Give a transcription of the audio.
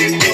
you.